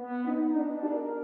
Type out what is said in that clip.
Música